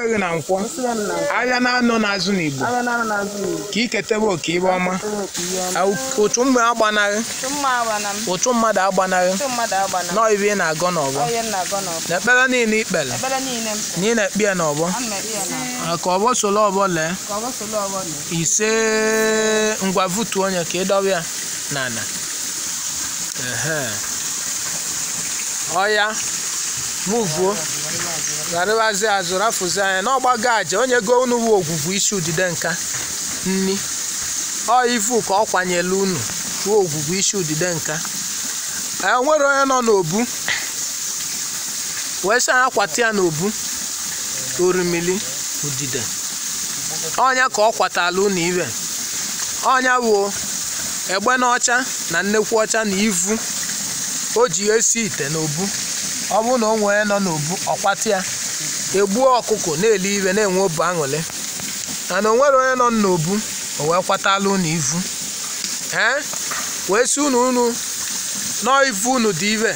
gị na nkwọ ahịa na-anọ n'azụ n'Igbo ka iketebe oke ibe ọma ụtụ mgbe agbanaghị ụtụ mmadụ agbanaghị nọọ ibe ị na-agọ n'ọbọ N'ekpere ekpere niile ikpere na ị na-ekpe ya n'ọbọ ka ọbọ solo ọbọ lee ise ngwa vutu onye ka ị dọbịa. ya n'ala ọya muvuo gharịwazie azụ rafuzi anya n'ọgba ọgbago onye go unu wu ogwugwu isi udide nka nni ọ ivu ka ọ kwanyelu unu wuo ogwugwu isi udide nka e nwere onye nọ n'obu wee sị anya kwata ya n'obu orumili udide ọnya ka ọ kwatala unu ibe ọnya wuo egbe n'ọcha na nnekwu ọcha na ivu o ji esi ite n'obu ọ bụrụ na o nwere nọ n'obu ọkwata ya egbuo ọkụkọ na-eli ibe na-enwe obi aṅụrị mana o nwere onye nọ n'obu o wee kwatala unu ivu ee wee si unu unu nọọ ivu unu dị iwe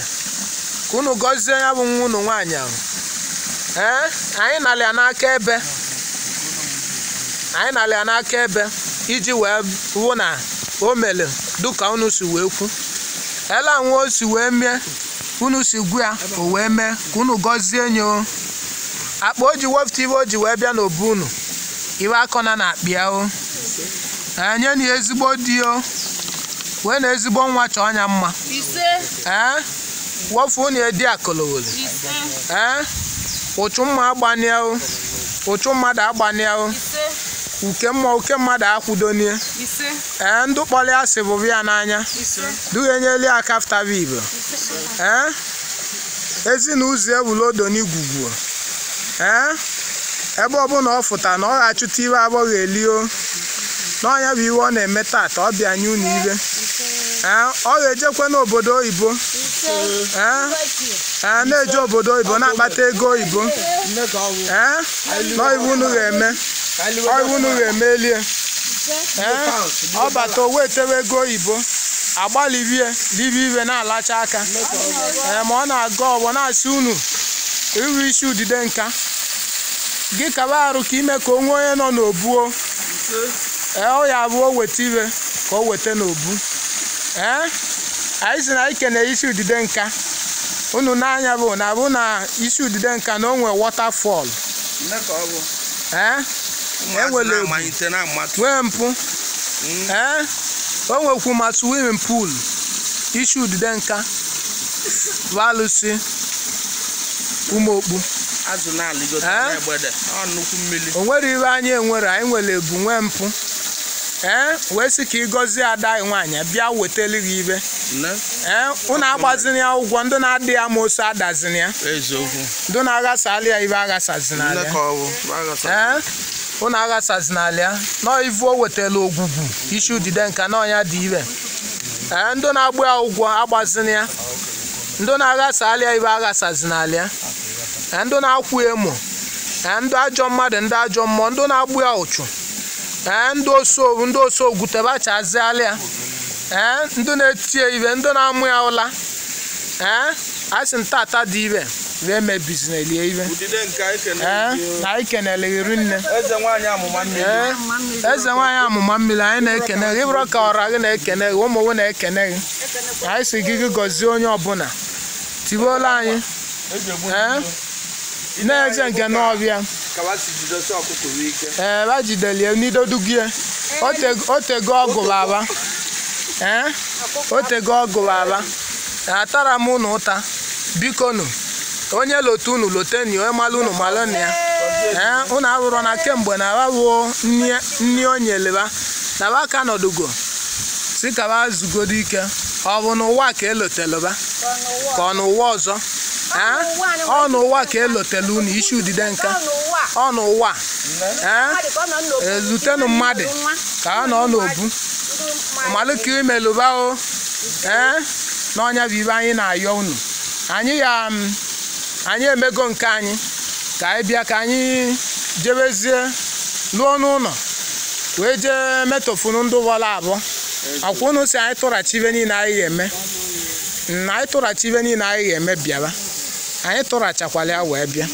ka unu gọzie ya bụ nwa nwaanyị ahụ ee anyị n'aka ebe iji wee hụ na unu si gwu ya o mee ka unu gọzie akpa o ji wefụta iwe o ji wee bịa n'obu unu iwe akọna na akpa ya o enye na ezigbo di o wee na ezigbo nwa chọọ anya mma ee wọfuo na edi akụlowolu ee ụchụ mma agbania o ụchụ mmadụ agbania o uke mma oke mmadụ akwudonie ee ndụ kpọrọ ya si bụbụ ya n'anya duhenyeli ya kaftavibo ee ezi na ụzọ ewulodo n'igwugwu Eh? ebe ọbụla ọ fụta na ọ ga-achụta iwe agbọghọ elio n'ọnya bụ iwe ọ na-eme tata ọ bịanye unu ibe eh? ọ ga-ejekwe n'obodo oyibo eh? na-eje obodo oyibo na-akpata ego oyibo n'ọiwu unu ga-eme ọiwu unu ga-eme elie ọ bata o wetewe ego oyibo agbalibie libe iwe na-alacha aka ma ọ na-aga ọgbọ na-asị unu iru isi udide nka gị kaba arụ ka ime ka onwe onye nọ n'obuo ọ ya abụọ weta iwe ka o weta n'obu ee anyị si na anyị isi udide nka unu n'anya bụ na abụ na isi udide nka na onwe wọtafọl ee mpụ hmm. ee o nwekwu ma puul isi udide nka valụsi okpu. azụ na-alịgote n'egbede ọ nnukwu mmiri o nwere iwe anyị enwere anyị nwere ebu nwee mpụ ee wee sị ka ị gọzie ada anyị nwaanyị bịa wetali gị ibe ee ụnụ agbazina ya ụgwọ ndị na-adị ya ma oso adazina ya ndị na-aghasala ya ibe aghasazina ya ụnụ aghasazinala ya nọọ ivu o wetala ogwugwu isi udide nka n'ọnya dị ibe ee ndị na-agba ya ụgwọ agbazina ya ndị na-aghasala ya ibe aghasazinala ya ndị na-akwụ emo ndị ajọ mmadụ ndị ajọ mmụọ ndị na-agbụ ya ụchụ ndị osowu ndị osogwu tebachazialịa ndị na-eti ya ibe ndị na-amụ ya ụla asị ntata dị ibe wee mebizinelie ibe na anyị kenele iri nne eze nwaanyị amụma mmiri anyị na-ekene gị ịbụrụ ka ọra gị na-ekene gị ụmụ gị na-ekene gị anyị si gị gị gọzie onye ọbụla tibola anyị na eze nke n'ọbịa ee ba jidelie n'idodugie otego ọgụ baba ee eh, otego ọgụ baba atara m ụnụ ụta bikonu onye lote unu loteni onye malụ unu malụ na ya ee unu abụrụ na kemgbe na awawuo nni onyeleba na ba ka nọdugo si ka ba zugodo ike ọ bụ n'ụwa ka elotelụba ka ọ n'ụwa ọzọ ọ n'ụwa ka elotela unu isi udide nka ọ n'ụwa ezutenụ mmadụ ka ha nọ n'obu malụka imelụba o ee n'ọnya bụ ibe anyị na-ayọ unu anyị ya mm, anyị emego nke anyị ka anyị bịa ka anyị jebezie lụọ n'ụlọ wee jee metofunu ndụ wọla abụọ akwụ unu si anyị tụrachi ibe niile anyị ga-eme na mm, anyị tụrachi ibe niile anyị ga-eme bịaba anyị tụrachakwala ya wee bịa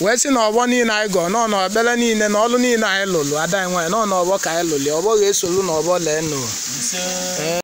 wee sị na ọgbọ niile anyị gọọ nọ na niile na ọlụ niile anyị lụrụ ada anyị nwaanyị nọ na ka anyị lụrụ ọbọ ọgbọ ga-esolu na lee nụ